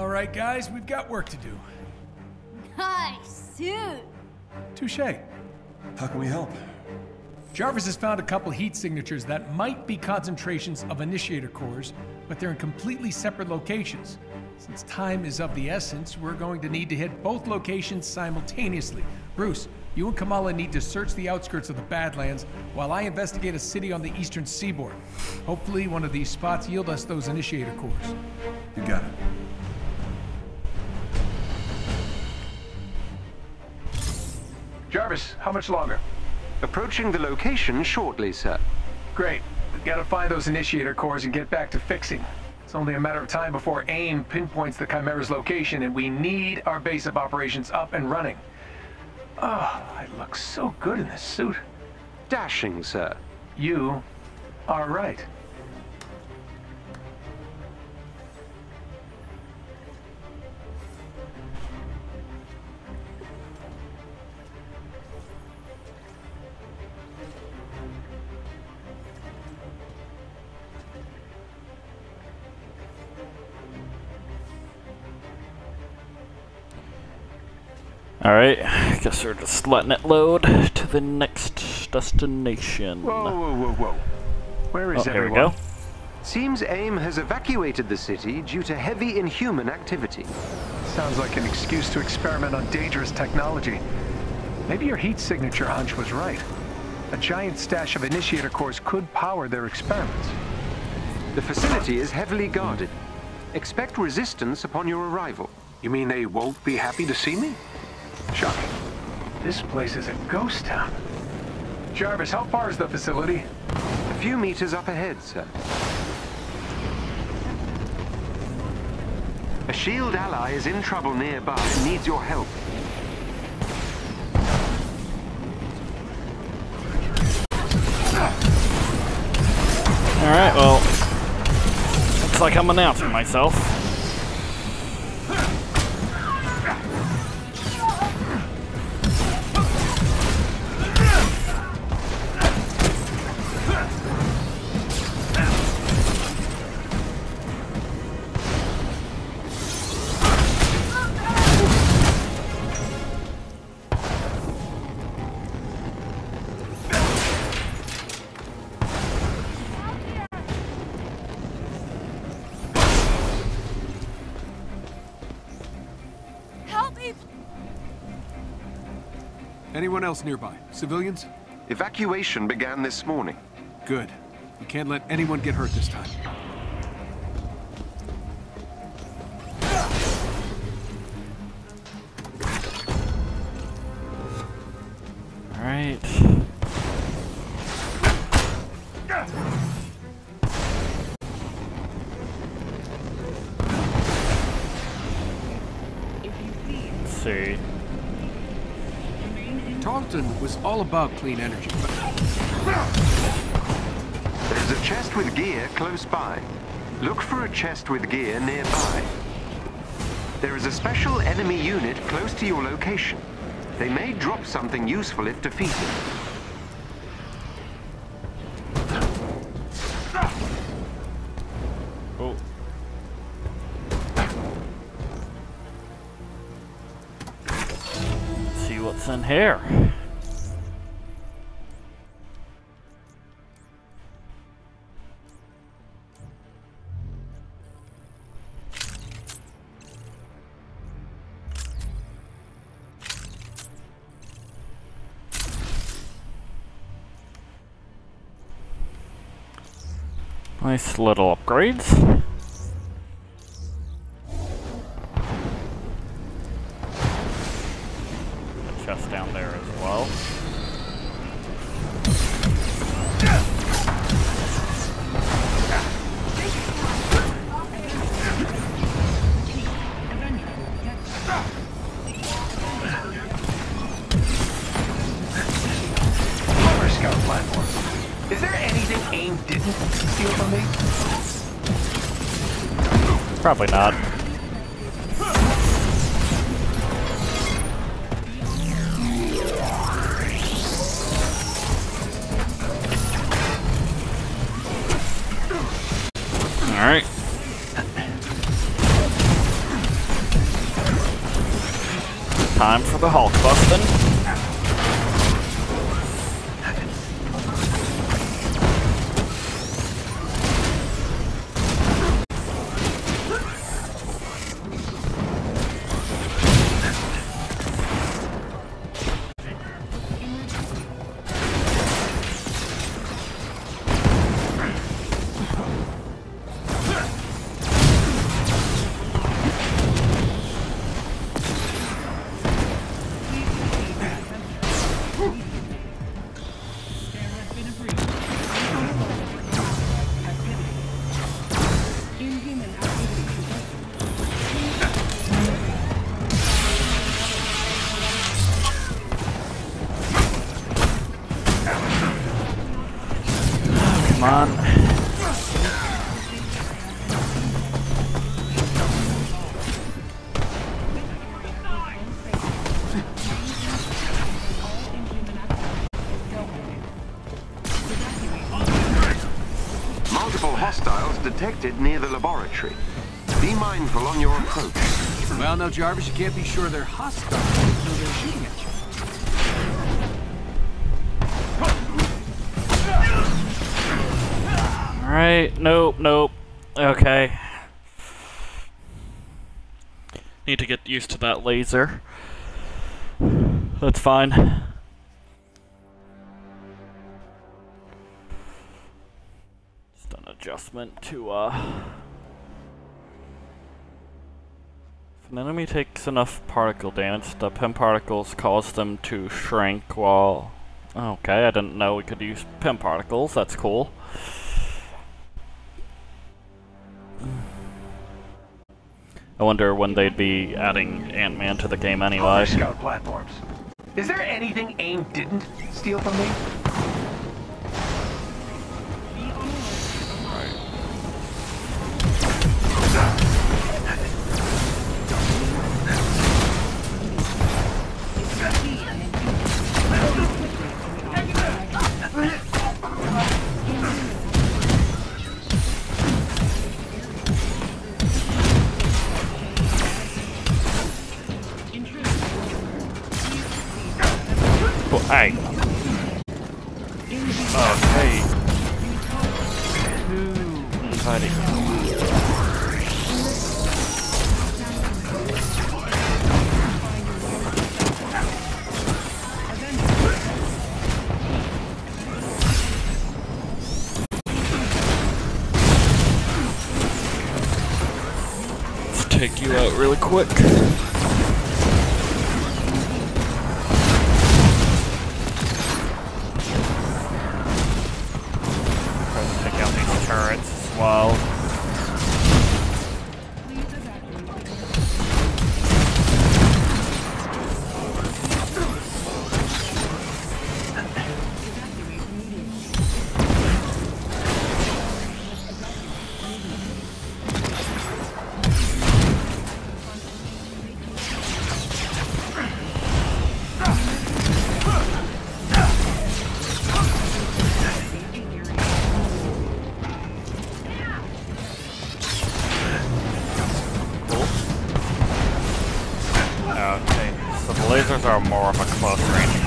All right, guys, we've got work to do. Nice suit. Touche. How can we help? Jarvis has found a couple heat signatures that might be concentrations of initiator cores, but they're in completely separate locations. Since time is of the essence, we're going to need to hit both locations simultaneously. Bruce, you and Kamala need to search the outskirts of the Badlands while I investigate a city on the eastern seaboard. Hopefully, one of these spots yield us those initiator cores. You got it. Jarvis, how much longer? Approaching the location shortly, sir. Great. We've got to find those initiator cores and get back to fixing. It's only a matter of time before AIM pinpoints the Chimera's location, and we need our base of operations up and running. Oh, I look so good in this suit. Dashing, sir. You are right. Alright, I guess we're just letting it load to the next destination. Whoa, whoa, whoa, whoa. Where is oh, here we everyone? go. Seems AIM has evacuated the city due to heavy inhuman activity. Sounds like an excuse to experiment on dangerous technology. Maybe your heat signature hunch was right. A giant stash of initiator cores could power their experiments. The facility is heavily guarded. Expect resistance upon your arrival. You mean they won't be happy to see me? Shocking. This place is a ghost town. Jarvis, how far is the facility? A few meters up ahead, sir. A shield ally is in trouble nearby and needs your help. Alright, well, looks like I'm announcing myself. Anyone else nearby? Civilians? Evacuation began this morning. Good. We can't let anyone get hurt this time. Alright. Let's see. Tarleton was all about clean energy, There's a chest with gear close by. Look for a chest with gear nearby. There is a special enemy unit close to your location. They may drop something useful if defeated. Oh. Let's see what's in here. Nice little upgrades. Chest down there as well. Scout platform. Is there anything AIM didn't steal from me? Probably not. Alright. Time for the Hulk busting. Multiple hostiles detected near the laboratory. Be mindful on your approach. Well, now, Jarvis, you can't be sure they're hostile until they're shooting at you. Alright, nope, nope. Okay. Need to get used to that laser. That's fine. Adjustment to, uh... If an enemy takes enough particle damage, the Pym particles cause them to shrink while... Okay, I didn't know we could use Pym particles, that's cool. I wonder when they'd be adding Ant-Man to the game anyway. Scout platforms. Is there anything AIM didn't steal from me? Take you out really quick.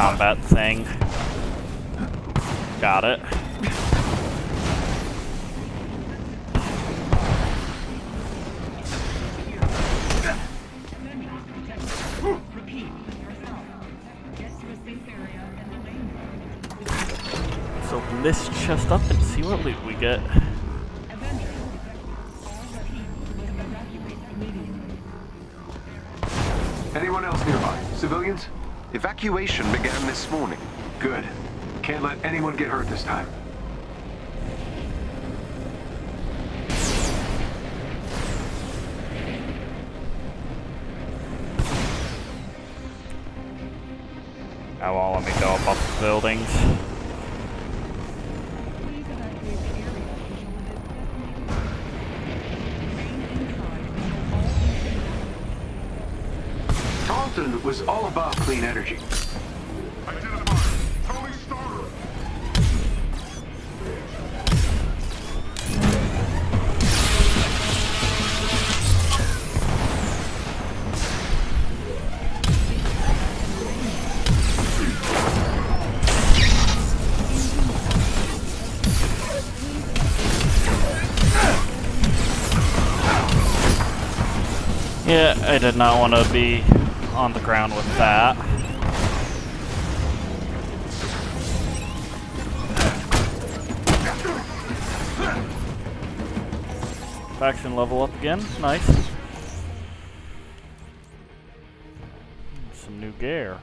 Combat thing. Got it. Let's open this chest up and see what loot we get. Evacuation began this morning. Good. Can't let anyone get hurt this time. Now won't let me go above the buildings. Hamilton was all about clean energy. Yeah, I did not want to be on the ground with that. Faction level up again. Nice. Some new gear.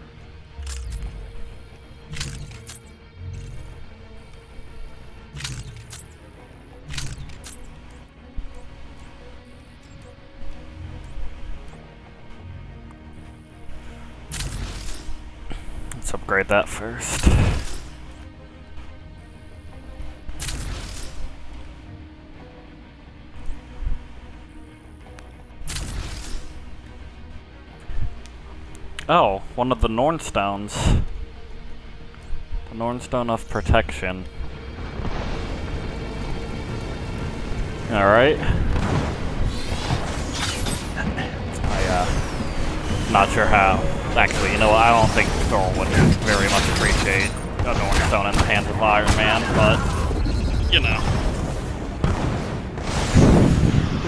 Upgrade that first. Oh, one of the Nornstones. The Nornstone of Protection. Alright. I, uh, not sure how. Actually, you know what, I don't think Thor would very much appreciate a Nornstone in the hands of Iron Man, but, you know.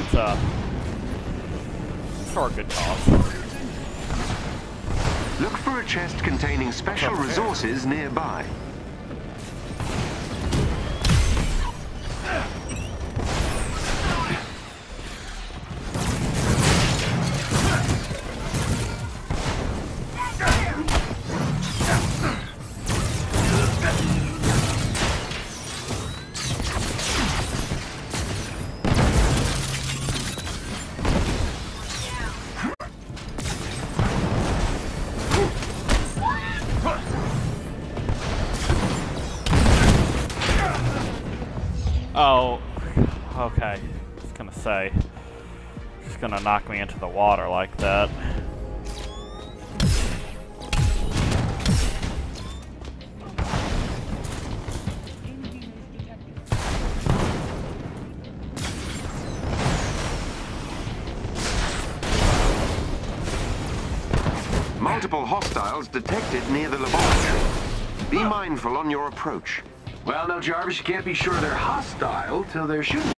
It's, uh, for a good cause. Look for a chest containing special resources nearby. Say, just gonna knock me into the water like that. Multiple hostiles detected near the laboratory. Be mindful on your approach. Well, no, Jarvis, you can't be sure they're hostile till they're shooting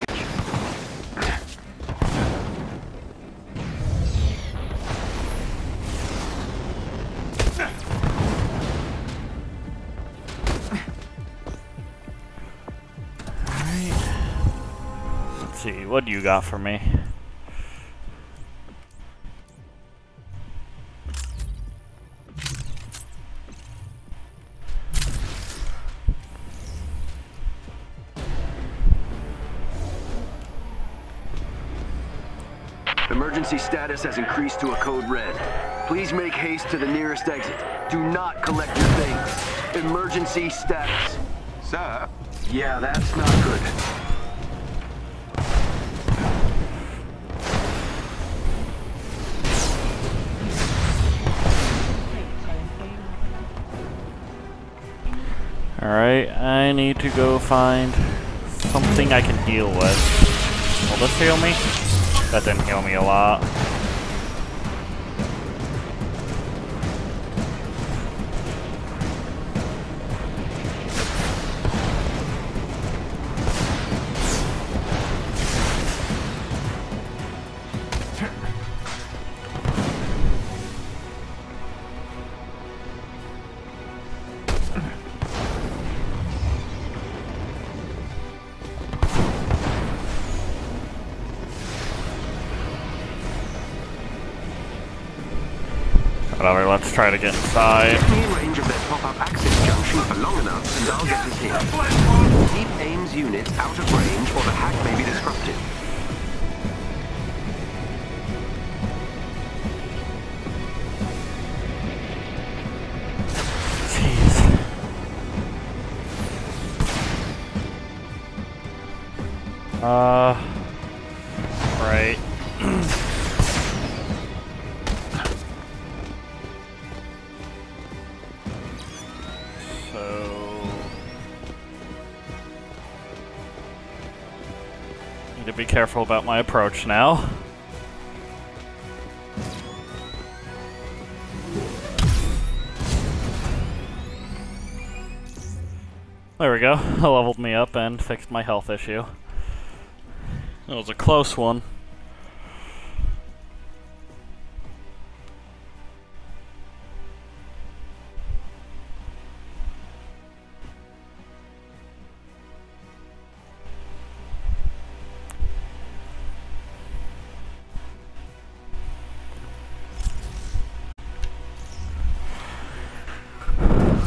what do you got for me? Emergency status has increased to a code red. Please make haste to the nearest exit. Do not collect your things. Emergency status. Sir, Yeah, that's not good. Alright, I need to go find something I can deal with. Will this heal me? That didn't heal me a lot. Whatever, let's try to get inside. get range of their pop-up access junction for long enough and I'll get us here. Keep AIM's units out of range or the hack may be disrupted. Uh, need to be careful about my approach now. There we go. Leveled me up and fixed my health issue. That was a close one.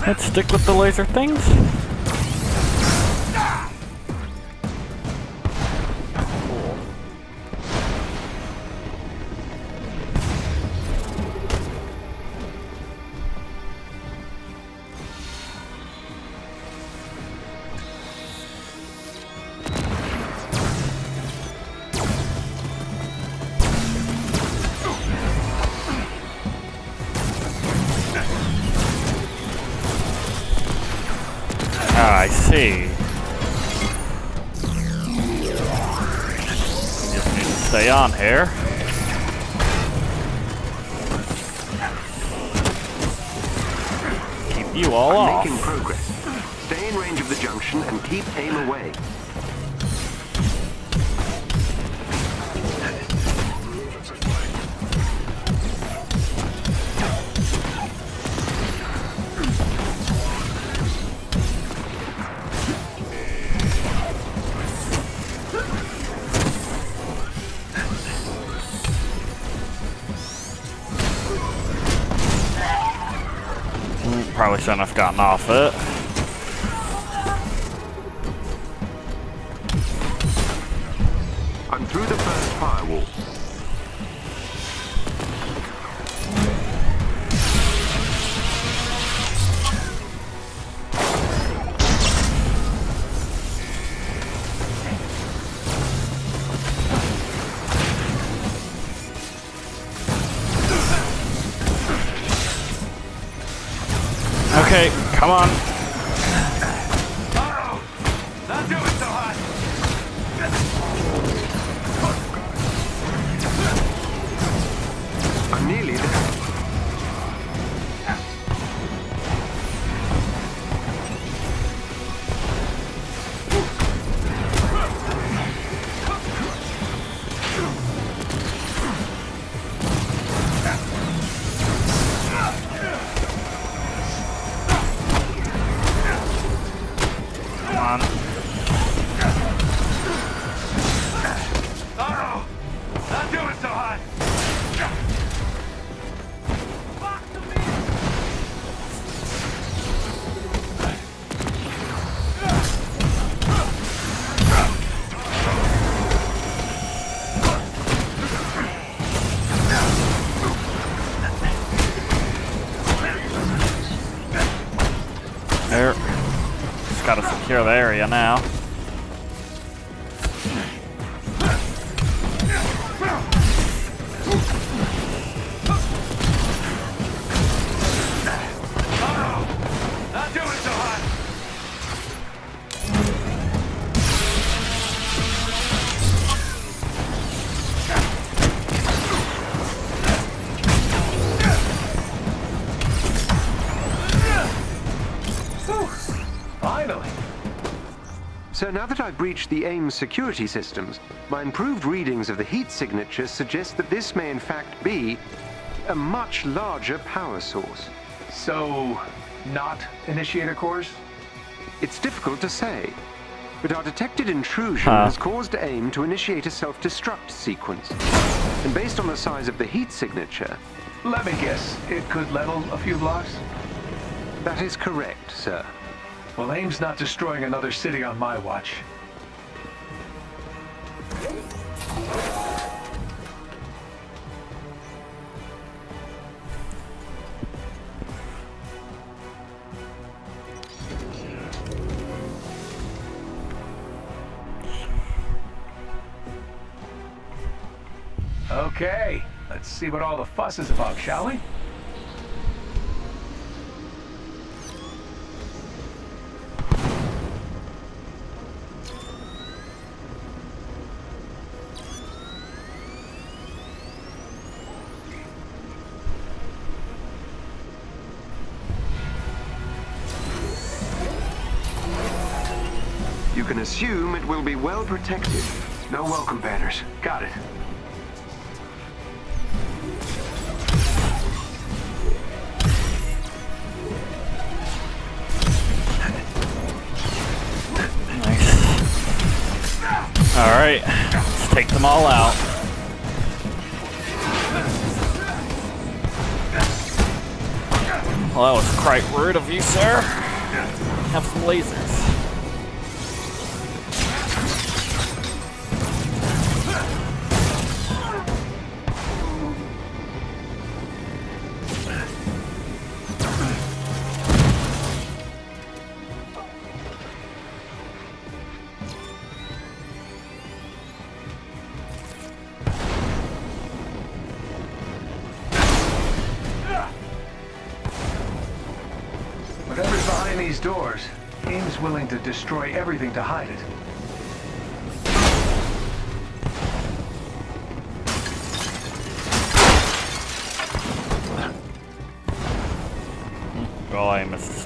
Let's stick with the laser things. On here. Shouldn't have gotten off it. Okay, come on. Secure the area now. So now that I've breached the AIM security systems, my improved readings of the heat signature suggest that this may in fact be a much larger power source. So, not initiator cores? It's difficult to say, but our detected intrusion Huh. has caused AIM to initiate a self-destruct sequence. And based on the size of the heat signature, Let me guess. It could level a few blocks? that is correct, sir. Well, AIM's not destroying another city on my watch. Okay, let's see what all the fuss is about, shall we? Assume it will be well protected. No welcome banners. Got it. Nice. Alright, let's take them all out. Well, that was quite rude of you, sir. Have some lasers.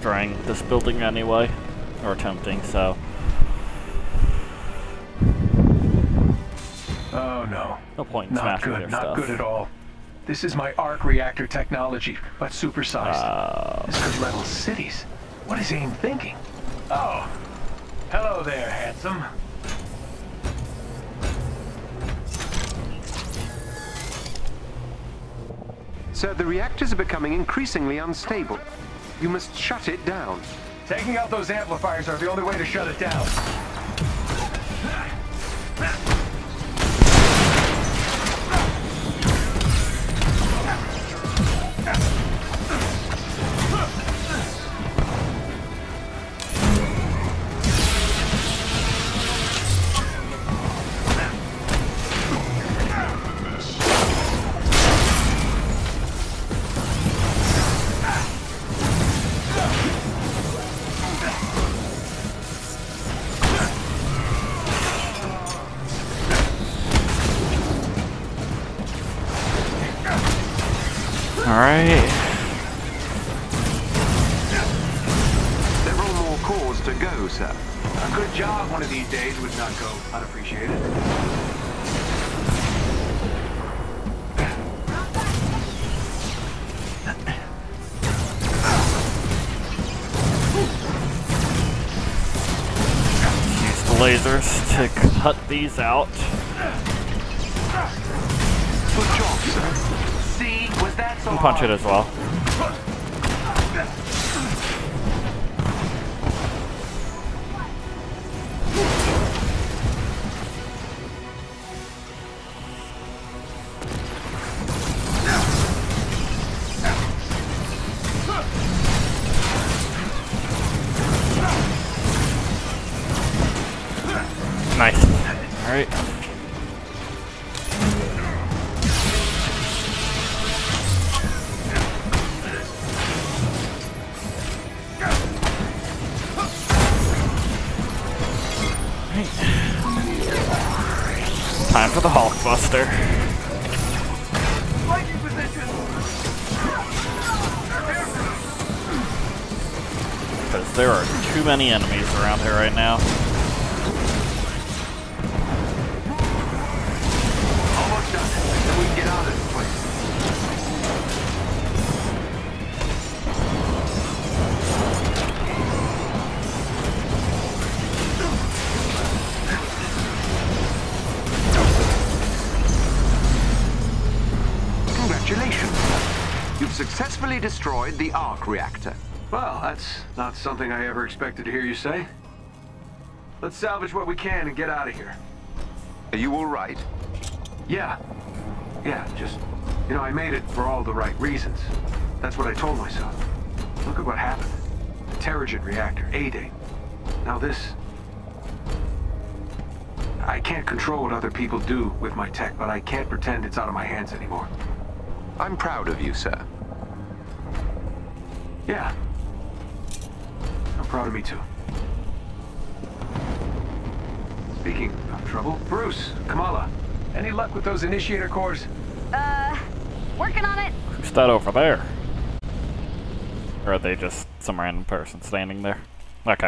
Destroying this building anyway. Or attempting, so. Oh no. No point in Not smashing good, their not stuff. good at all. This is my arc reactor technology, but supersized. Uh, this could level cities. What is AIM thinking? Oh. Hello there, handsome. Sir, the reactors are becoming increasingly unstable. You must shut it down. Taking out those amplifiers are the only way to shut it down. Lasers to cut these out. Good job, sir. See, was that so punch it as well. Time for the Hulkbuster. Because there are too many enemies around here right now. Destroyed the arc reactor. Well, that's not something I ever expected to hear you say. Let's salvage what we can and get out of here. Are you all right? Yeah. Yeah, just, you know, I made it for all the right reasons. That's what I told myself. Look at what happened. The Terrigen reactor, A-Day. Now this... I can't control what other people do with my tech, but I can't pretend it's out of my hands anymore. I'm proud of you, sir. Yeah. I'm proud of me too. Speaking of trouble, Bruce, Kamala, any luck with those initiator cores? Uh, working on it. Who's that over there? Or are they just some random person standing there? Okay.